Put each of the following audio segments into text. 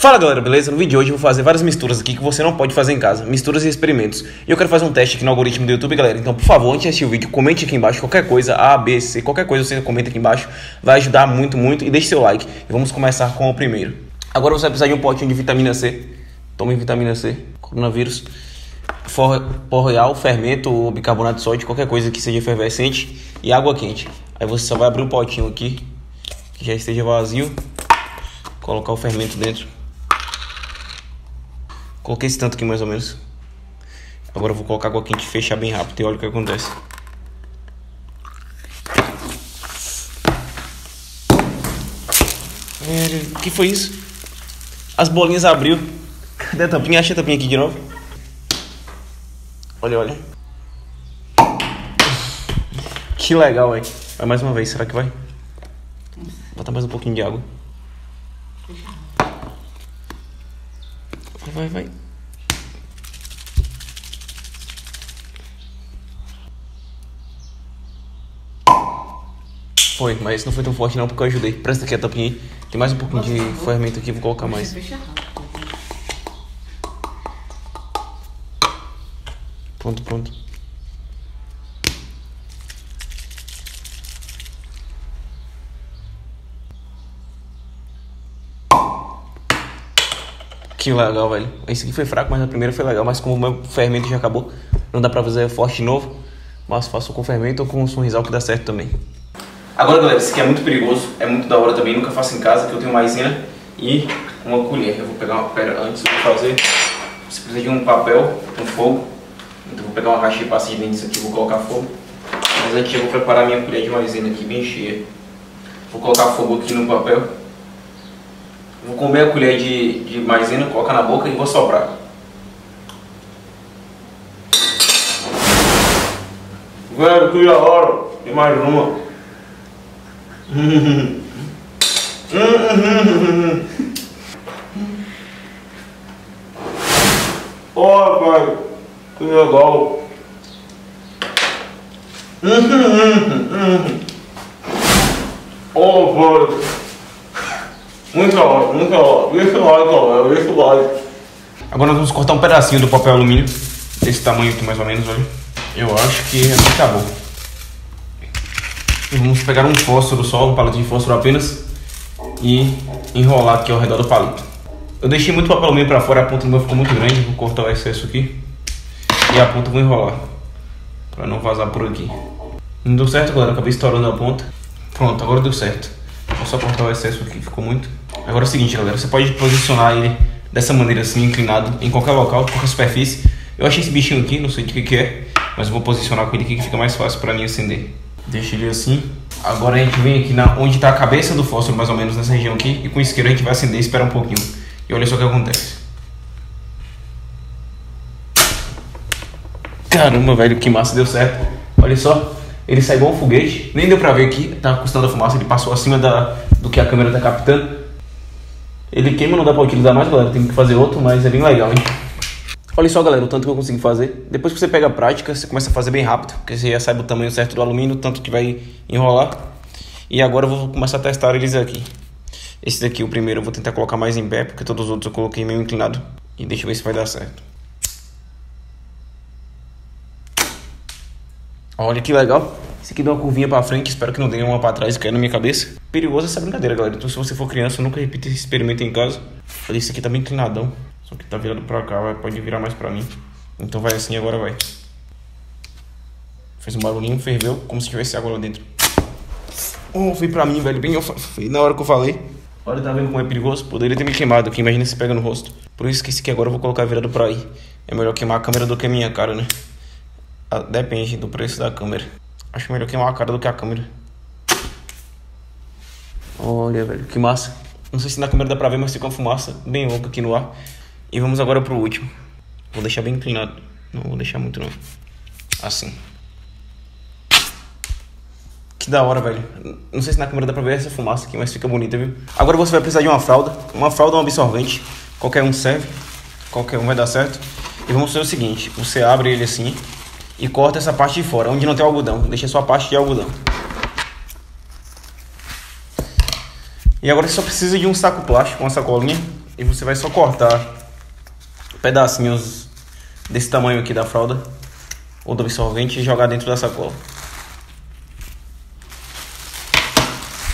Fala galera, beleza? No vídeo de hoje eu vou fazer várias misturas aqui que você não pode fazer em casa, misturas e experimentos. E eu quero fazer um teste aqui no algoritmo do YouTube, galera. Então, por favor, antes de assistir o vídeo, comente aqui embaixo qualquer coisa, A, B, C, qualquer coisa você comenta aqui embaixo. Vai ajudar muito, muito. E deixe seu like. E vamos começar com o primeiro. Agora você vai precisar de um potinho de vitamina C. Tome vitamina C, coronavírus. Pó royal, fermento ou bicarbonato de sódio, qualquer coisa que seja efervescente. E água quente. Aí você só vai abrir um potinho aqui, que já esteja vazio. Colocar o fermento dentro. Coloquei esse tanto aqui mais ou menos. Agora eu vou colocar água quente e fechar bem rápido e olha o que acontece. O que foi isso? As bolinhas abriu. Cadê a tampinha? Achei a tampinha aqui de novo. Olha, olha. Que legal, velho. Vai mais uma vez, será que vai? Botar mais um pouquinho de água. Vai, vai, vai. Foi, mas não foi tão forte não porque eu ajudei. Presta aqui a tapinha aí. Tem mais um pouquinho de fermento aqui, vou colocar mais. Pronto, pronto. Que legal, velho. Esse aqui foi fraco, mas a primeira foi legal. Mas como o meu fermento já acabou, não dá pra fazer forte de novo. Mas faço com fermento ou com sorrisal que dá certo também. Agora, galera, esse aqui é muito perigoso. É muito da hora também. Nunca faço em casa, que eu tenho maisena e uma colher. Eu vou pegar uma... Pera, antes de fazer... Você precisa de um papel com fogo. Então vou pegar uma caixa de pasta de dente aqui vou colocar fogo. Mas antes eu vou preparar minha colher de maisena aqui bem cheia. Vou colocar fogo aqui no papel. Vou comer a colher de, de maisena, colocar na boca e vou soprar. Velho, que da hora. Tem mais uma. Ó, oh, velho. Que legal. Ó, oh, velho. Muito hora, muito hora. Deixa o like, galera. Deixa o like. Agora nós vamos cortar um pedacinho do papel alumínio. Desse tamanho aqui, mais ou menos, olha. Eu acho que bom. E vamos pegar um fósforo só, um palito de fósforo apenas. E enrolar aqui ao redor do palito. Eu deixei muito papel alumínio pra fora, a ponta meu ficou muito grande. Vou cortar o excesso aqui. E a ponta vou enrolar. Pra não vazar por aqui. Não deu certo, galera. Acabei estourando a ponta. Pronto, agora deu certo. Vou só cortar o excesso aqui, ficou muito. Agora é o seguinte, galera, você pode posicionar ele dessa maneira assim, inclinado, em qualquer local, qualquer superfície. Eu achei esse bichinho aqui, não sei de que que é, mas vou posicionar com ele aqui que fica mais fácil para mim acender. Deixa ele assim. Agora a gente vem aqui na, onde está a cabeça do fósforo, mais ou menos nessa região aqui, e com o isqueiro a gente vai acender e esperar um pouquinho. E olha só o que acontece. Caramba, velho, que massa, deu certo. Olha só, ele sai igual um foguete. Nem deu pra ver aqui, tá custando a fumaça, ele passou acima da, do que a câmera tá captando. Ele queima, não dá pra utilizar mais, galera. Tem que fazer outro, mas é bem legal, hein? Olha só, galera, o tanto que eu consegui fazer. Depois que você pega a prática, você começa a fazer bem rápido, porque você já sabe o tamanho certo do alumínio, o tanto que vai enrolar. E agora eu vou começar a testar eles aqui. Esse daqui, o primeiro, eu vou tentar colocar mais em pé, porque todos os outros eu coloquei meio inclinado. E deixa eu ver se vai dar certo. Olha que legal. Esse aqui deu uma curvinha pra frente, espero que não dê uma pra trás e caia na minha cabeça. Perigoso essa brincadeira, galera. Então se você for criança, nunca repita esse experimento em casa. Olha, esse aqui tá bem inclinadão. Só que tá virado pra cá, pode virar mais pra mim. Então vai assim, agora vai. Fez um barulhinho, ferveu, como se tivesse água lá dentro. Oh, foi pra mim, velho, bem na hora que eu falei. Olha, tá vendo como é perigoso? Poderia ter me queimado aqui, imagina se pega no rosto. Por isso que esse aqui agora eu vou colocar virado pra aí. É melhor queimar a câmera do que a minha cara, né? Ah, depende do preço da câmera. Acho melhor queimar a cara do que a câmera. Olha, velho, que massa. Não sei se na câmera dá pra ver, mas fica uma fumaça bem louca aqui no ar. E vamos agora pro último. Vou deixar bem inclinado. Não vou deixar muito não. Assim. Que da hora, velho. Não sei se na câmera dá pra ver essa fumaça aqui, mas fica bonita, viu? Agora você vai precisar de uma fralda. Uma fralda ou um absorvente. Qualquer um serve. Qualquer um vai dar certo. E vamos fazer o seguinte. Você abre ele assim. E corta essa parte de fora, onde não tem algodão. Deixa só a parte de algodão. E agora você só precisa de um saco plástico, uma sacolinha. E você vai só cortar pedacinhos desse tamanho aqui da fralda ou do absorvente e jogar dentro da sacola.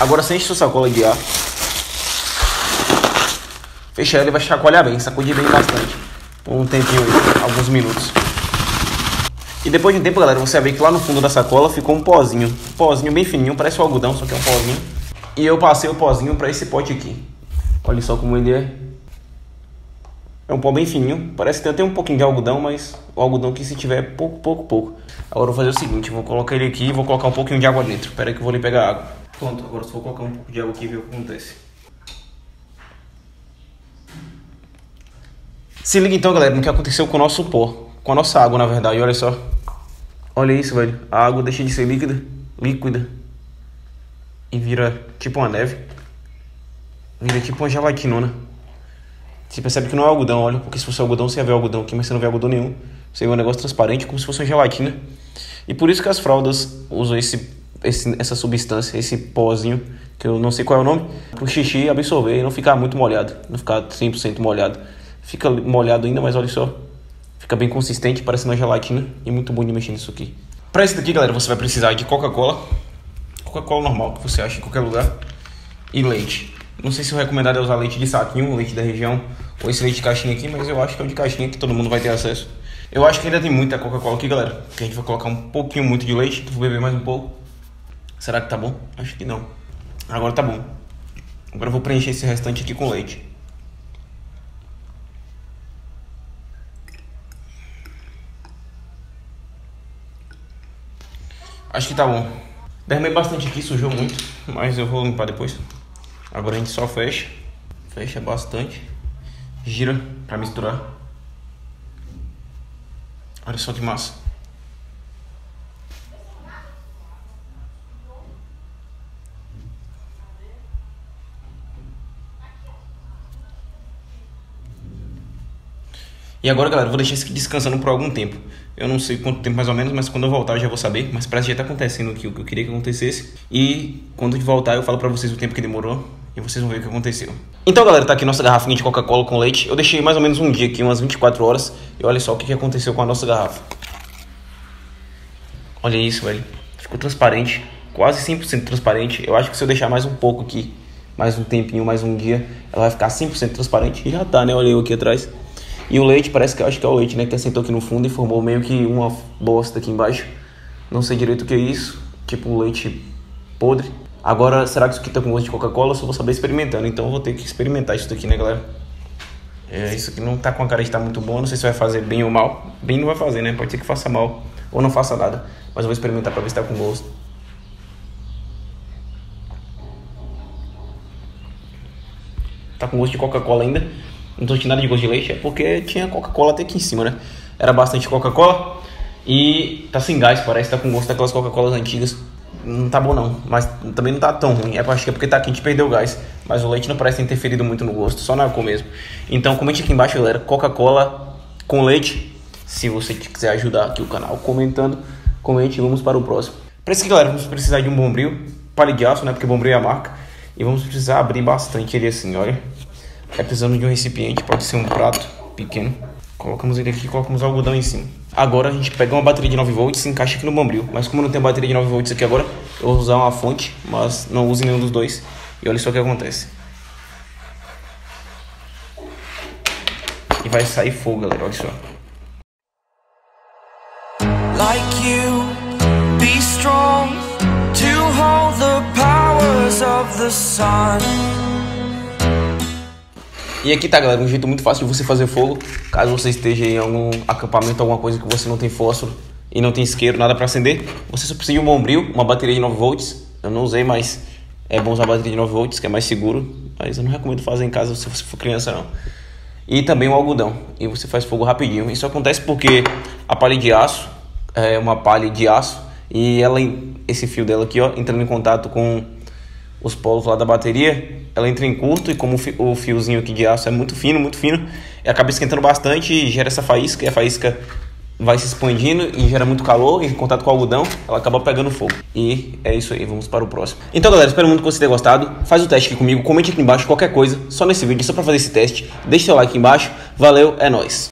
Agora enche sua sacola de ar. Fecha ela e vai chacoalhar bem, sacudir bem bastante. Por um tempinho aí, alguns minutos. E depois de um tempo, galera, você vai ver que lá no fundo da sacola ficou um pozinho. Um pozinho bem fininho, parece um algodão, só que é um pozinho. E eu passei o pozinho para esse pote aqui. Olha só como ele é. É um pó bem fininho, parece que tem até um pouquinho de algodão, mas o algodão que se tiver pouco, pouco, pouco. Agora eu vou fazer o seguinte, vou colocar ele aqui e vou colocar um pouquinho de água dentro. Espera que eu vou ali pegar água. Pronto, agora só vou colocar um pouco de água aqui e ver o que acontece. Se liga então, galera, no que aconteceu com o nosso pó. Com a nossa água, na verdade, olha só. Olha isso, velho. A água deixa de ser líquida, líquida. E vira tipo uma neve. Vira tipo uma gelatinona. Você percebe que não é algodão, olha, porque se fosse algodão você ia ver algodão aqui, mas você não vê algodão nenhum. Você vê um negócio transparente, como se fosse uma gelatina. E por isso que as fraldas usam esse, esse, essa substância, esse pozinho, que eu não sei qual é o nome, pro xixi absorver e não ficar muito molhado, não ficar 100% molhado. Fica molhado ainda, mas olha só, fica bem consistente, parece uma gelatina e muito bom de mexer nisso aqui. Para isso daqui, galera, você vai precisar de Coca-Cola, Coca-Cola normal, que você acha em qualquer lugar, e leite. Não sei se o recomendado é usar leite de saquinho, leite da região, ou esse leite de caixinha aqui, mas eu acho que é o de caixinha que todo mundo vai ter acesso. Eu acho que ainda tem muita Coca-Cola aqui, galera. Que a gente vai colocar um pouquinho muito de leite. Vou beber mais um pouco. Será que tá bom? Acho que não. Agora tá bom. Agora eu vou preencher esse restante aqui com leite. Acho que tá bom. Derramei bastante aqui, sujou muito, mas eu vou limpar depois. Agora a gente só fecha, fecha bastante, gira para misturar. Olha só que massa. E agora, galera, vou deixar isso aqui descansando por algum tempo. Eu não sei quanto tempo mais ou menos, mas quando eu voltar eu já vou saber. Mas parece que já tá acontecendo aqui o que eu queria que acontecesse. E quando eu voltar eu falo pra vocês o tempo que demorou e vocês vão ver o que aconteceu. Então, galera, tá aqui nossa garrafinha de Coca-Cola com leite. Eu deixei mais ou menos um dia aqui, umas 24 horas. E olha só o que aconteceu com a nossa garrafa. Olha isso, velho. Ficou transparente, quase 100% transparente. Eu acho que se eu deixar mais um pouco aqui, mais um tempinho, mais um dia, ela vai ficar 100% transparente. E já tá, né? Olha eu aqui atrás. E o leite, parece que acho que é o leite, né? Que assentou aqui no fundo e formou meio que uma bosta aqui embaixo. Não sei direito o que é isso. Tipo um leite podre. Agora, será que isso aqui tá com gosto de Coca-Cola? Só vou saber experimentando. Então eu vou ter que experimentar isso daqui, né, galera? É, isso aqui não tá com a cara de estar tá muito bom. Não sei se vai fazer bem ou mal. Bem não vai fazer, né? Pode ser que faça mal. Ou não faça nada. Mas eu vou experimentar pra ver se tá com gosto. Tá com gosto de Coca-Cola ainda não sentindo nada de gosto de leite, é porque tinha Coca-Cola até aqui em cima, né? Era bastante Coca-Cola e tá sem gás, parece, tá com gosto daquelas Coca-Colas antigas. Não tá bom não, mas também não tá tão ruim. É, acho que é porque tá quente e perdeu o gás. Mas o leite não parece ter interferido muito no gosto, só na cor mesmo. Então comente aqui embaixo, galera, Coca-Cola com leite. Se você quiser ajudar aqui o canal comentando, comente e vamos para o próximo. Para isso aqui, galera, vamos precisar de um bombril, palha de aço, né? Porque bombril é a marca. E vamos precisar abrir bastante ele assim, olha. É precisando de um recipiente, pode ser um prato pequeno. Colocamos ele aqui e colocamos algodão em cima. Agora a gente pega uma bateria de 9 volts e encaixa aqui no bombril. Mas como não tem bateria de 9 volts aqui agora, eu vou usar uma fonte, mas não use nenhum dos dois. E olha só o que acontece. E vai sair fogo, galera, olha só. Like you, be strong to hold the powers of the sun. E aqui tá, galera, um jeito muito fácil de você fazer fogo. Caso você esteja em algum acampamento, alguma coisa que você não tem fósforo e não tem isqueiro, nada para acender, você só precisa de um bombril, uma bateria de 9 volts. Eu não usei, mas é bom usar bateria de 9 volts, que é mais seguro. Mas eu não recomendo fazer em casa se você for criança, não. E também o um algodão. E você faz fogo rapidinho. Isso acontece porque a palha de aço é uma palha de aço e ela, esse fio dela aqui, ó, entrando em contato com os polos lá da bateria, ela entra em curto e como o fiozinho aqui de aço é muito fino, muito fino, acaba esquentando bastante e gera essa faísca, e a faísca vai se expandindo e gera muito calor, em contato com o algodão, ela acaba pegando fogo. E é isso aí, vamos para o próximo. Então, galera, espero muito que você tenha gostado. Faz o teste aqui comigo, comente aqui embaixo qualquer coisa, só nesse vídeo, só para fazer esse teste. Deixe seu like aqui embaixo. Valeu, é nóis.